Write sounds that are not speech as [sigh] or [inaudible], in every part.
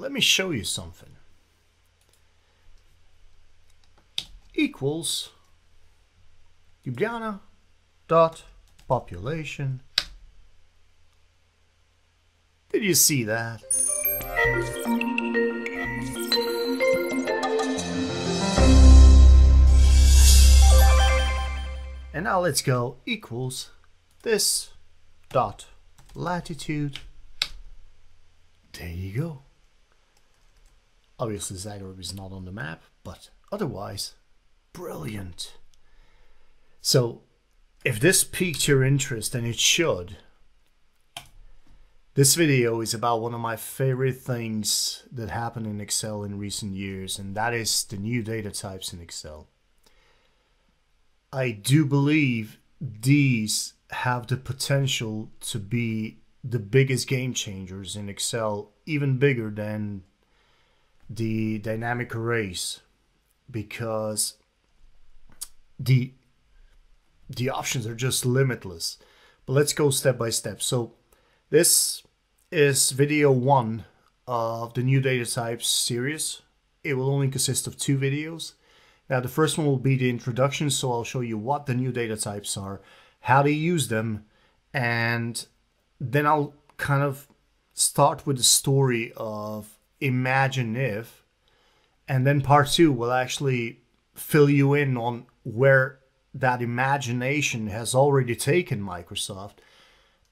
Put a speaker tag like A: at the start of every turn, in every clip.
A: Let me show you something. Equals Ljubljana dot population. Did you see that? And now let's go equals this dot latitude. There you go. Obviously Zagreb is not on the map, but otherwise, brilliant. So, if this piqued your interest, and it should, this video is about one of my favorite things that happened in Excel in recent years, and that is the new data types in Excel. I do believe these have the potential to be the biggest game changers in Excel, even bigger than the dynamic arrays, because the the options are just limitless. But let's go step by step. So this is video one of the new data types series. It will only consist of two videos. Now the first one will be the introduction, so I'll show you what the new data types are, how to use them, and then I'll kind of start with the story of imagine if, and then part two will actually fill you in on where that imagination has already taken Microsoft,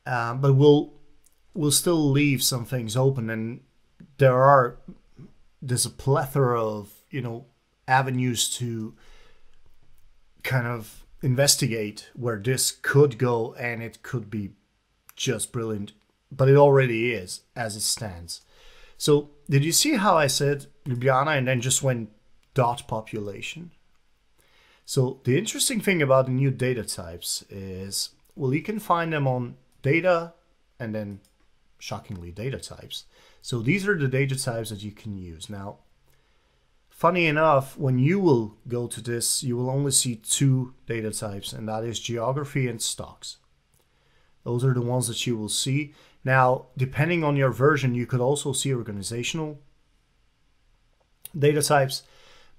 A: uh, but we'll we'll still leave some things open, and there are there's a plethora of you know avenues to kind of investigate where this could go and it could be just brilliant but it already is as it stands so did you see how i said ljubljana and then just went dot population so the interesting thing about the new data types is well you can find them on data and then shockingly data types so these are the data types that you can use now Funny enough, when you will go to this, you will only see two data types, and that is geography and stocks. Those are the ones that you will see. Now, depending on your version, you could also see organizational data types.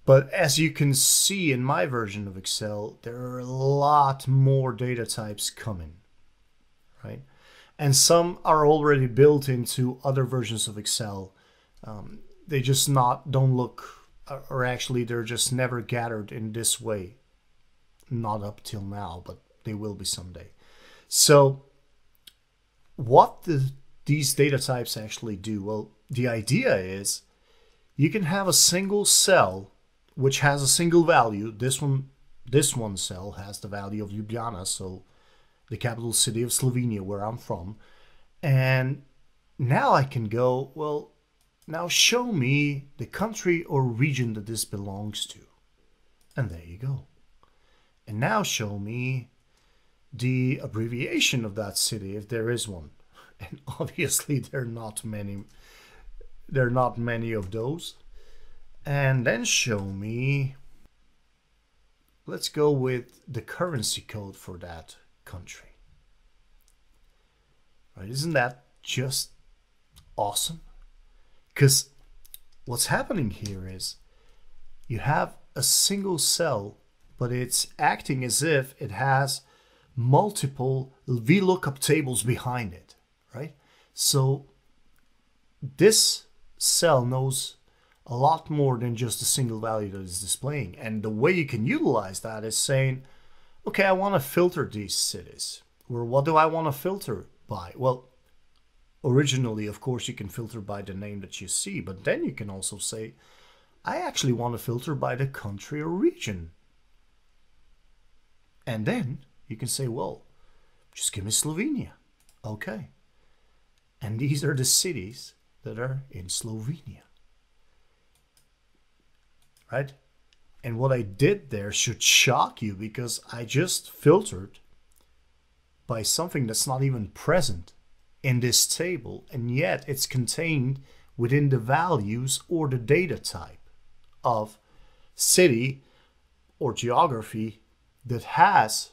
A: But as you can see in my version of Excel, there are a lot more data types coming, right? And some are already built into other versions of Excel. Um, they just not don't look or actually they're just never gathered in this way. Not up till now, but they will be someday. So what the, these data types actually do? Well, the idea is you can have a single cell which has a single value. This one, this one cell has the value of Ljubljana, so the capital city of Slovenia, where I'm from. And now I can go, well, now show me the country or region that this belongs to. And there you go. And now show me the abbreviation of that city if there is one. [laughs] And obviously there are not many there are not many of those. And then show me let's go with the currency code for that country. Right, isn't that just awesome? Because what's happening here is you have a single cell, but it's acting as if it has multiple VLOOKUP tables behind it, right? So this cell knows a lot more than just a single value that is displaying. And the way you can utilize that is saying, okay, I want to filter these cities. Or what do I want to filter by? Well, originally, of course, you can filter by the name that you see, but then you can also say, I actually want to filter by the country or region. And then you can say, well, just give me Slovenia. Okay. And these are the cities that are in Slovenia. Right? And what I did there should shock you because I just filtered by something that's not even present in this table, and yet it's contained within the values or the data type of city or geography that has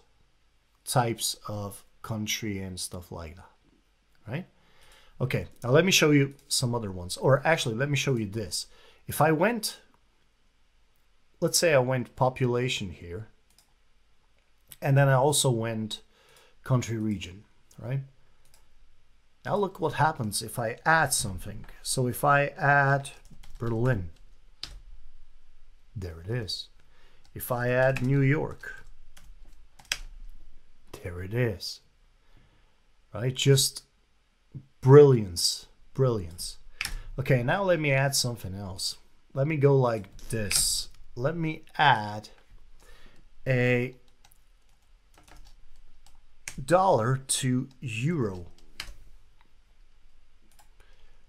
A: types of country and stuff like that, right? Okay, now let me show you some other ones. Or actually, let me show you this. If I went, let's say I went population here, and then I also went country region, right? Now look what happens if I add something. So if I add Berlin, there it is. If I add New York, there it is. Right? Just brilliance. Brilliance. Okay, now let me add something else. Let me go like this. Let me add a dollar to euro.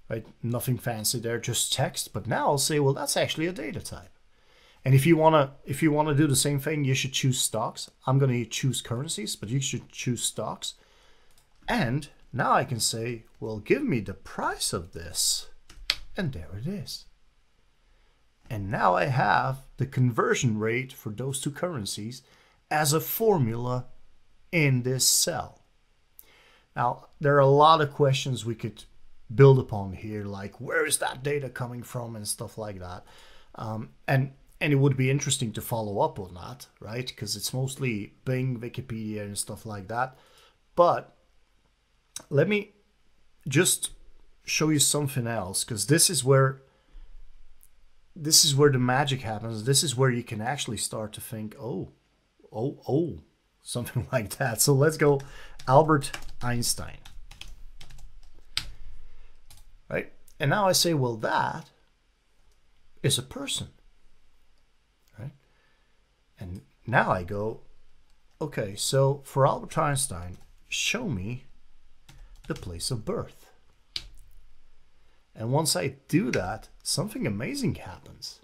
A: Right? Nothing fancy there, just text. But now I'll say, well, that's actually a data type. And if you wanna if you wanna do the same thing, you should choose stocks. I'm gonna choose currencies, but you should choose stocks. And now I can say, well, give me the price of this. And there it is. And now I have the conversion rate for those two currencies as a formula in this cell. Now, there are a lot of questions we could build upon here, like where is that data coming from and stuff like that. Um, and and it would be interesting to follow up on that, right? Because it's mostly Bing, Wikipedia, and stuff like that. But let me just show you something else, because this is where this is where the magic happens. This is where you can actually start to think, oh, oh, oh, [laughs] something like that. So let's go Albert Einstein. Right? And now I say, well, that is a person. And now I go, okay, so for Albert Einstein, show me the place of birth. And once I do that, something amazing happens.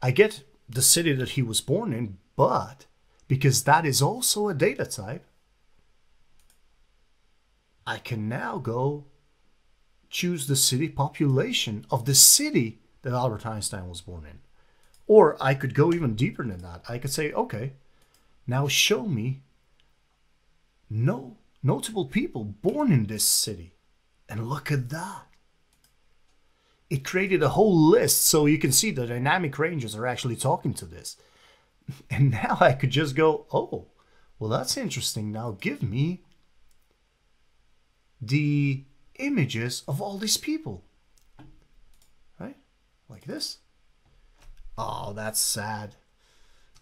A: I get the city that he was born in, but because that is also a data type, I can now go choose the city population of the city that Albert Einstein was born in. Or I could go even deeper than that. I could say, okay, now show me no notable people born in this city. And look at that. It created a whole list so you can see the dynamic ranges are actually talking to this. [laughs] And now I could just go, oh, well, that's interesting. Now give me the images of all these people. Right? Like this. Oh, that's sad.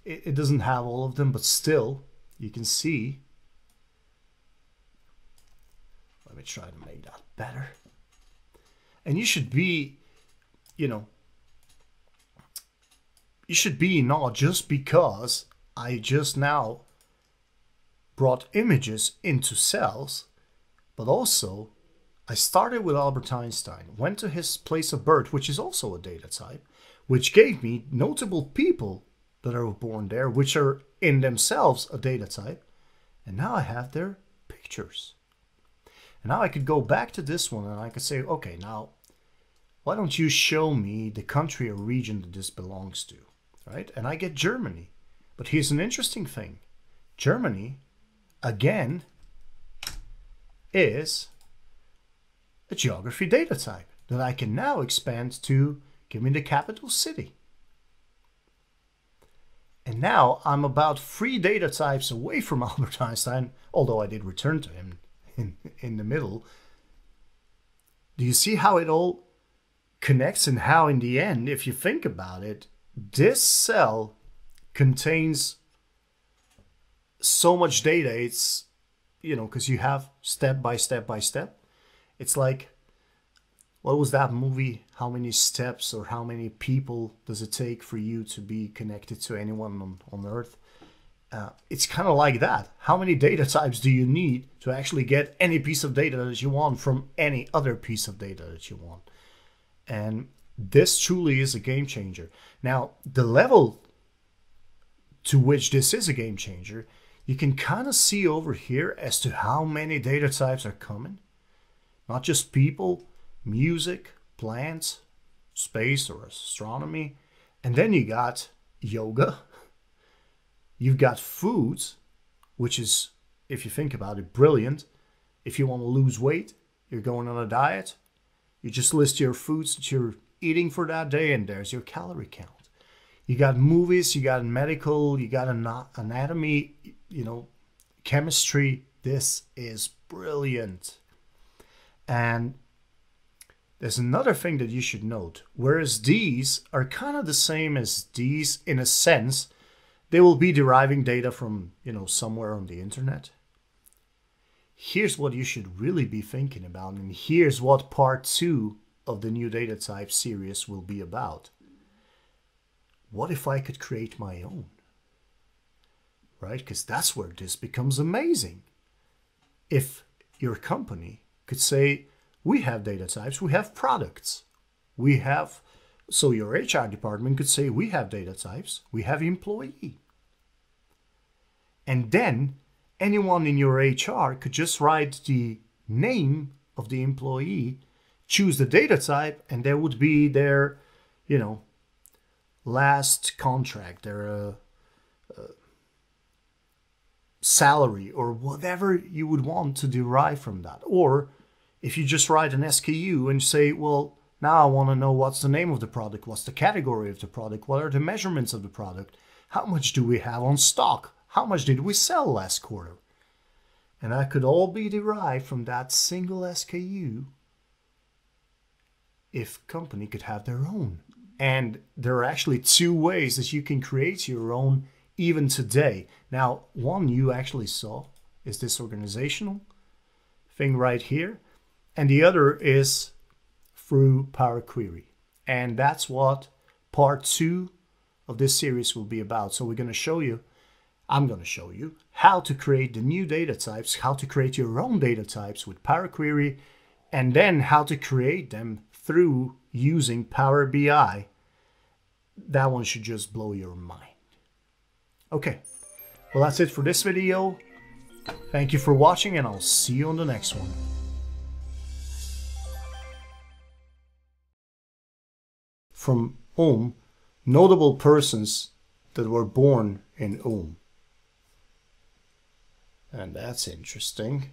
A: It, it doesn't have all of them, but still, you can see. Let me try to make that better. And you should be, you know, you should be not just because I just now brought images into cells, but also I started with Albert Einstein, went to his place of birth, which is also a data type, which gave me notable people that are born there, which are in themselves a data type. And now I have their pictures. And now I could go back to this one and I could say, okay, now why don't you show me the country or region that this belongs to, right? And I get Germany. But here's an interesting thing. Germany, again, is a geography data type that I can now expand to Give me the capital city. And now I'm about three data types away from [laughs] Albert Einstein, although I did return to him in, in the middle. Do you see how it all connects and how in the end, if you think about it, this cell contains so much data. It's, you know, because you have step by step by step. It's like what was that movie? How many steps or how many people does it take for you to be connected to anyone on, on Earth? Uh, it's kind of like that. How many data types do you need to actually get any piece of data that you want from any other piece of data that you want? And this truly is a game changer. Now, the level to which this is a game changer, you can kind of see over here as to how many data types are coming. Not just people, music, plants, space or astronomy. And then you got yoga. You've got foods, which is, if you think about it, brilliant. If you want to lose weight, You're going on a diet. You just list your foods that you're eating for that day, and there's your calorie count. You got movies, you got medical, you got anatomy, you know, chemistry. This is brilliant. And there's another thing that you should note. Whereas these are kind of the same as these in a sense, they will be deriving data from, you know, somewhere on the internet. Here's what you should really be thinking about, and here's what part two of the new data type series will be about what if I could create my own? Right? Because that's where this becomes amazing. If your company could say, we have data types, we have products, we have, so your HR department could say, we have data types, we have employee. And then anyone in your HR could just write the name of the employee, choose the data type, and there would be their, you know, last contract, their uh, uh, salary, or whatever you would want to derive from that. Or if you just write an SKU and say, well, now I want to know what's the name of the product, what's the category of the product, what are the measurements of the product, how much do we have on stock, how much did we sell last quarter. And that could all be derived from that single SKU if company could have their own. And there are actually two ways that you can create your own even today. Now, one you actually saw is this organizational thing right here. And the other is through Power Query. And that's what part two of this series will be about. So we're going to show you, I'm going to show you how to create the new data types, how to create your own data types with Power Query, and then how to create them through using Power BI, that one should just blow your mind. Okay, well that's it for this video. Thank you for watching and I'll see you on the next one. From Ulm, notable persons that were born in Ulm. And that's interesting.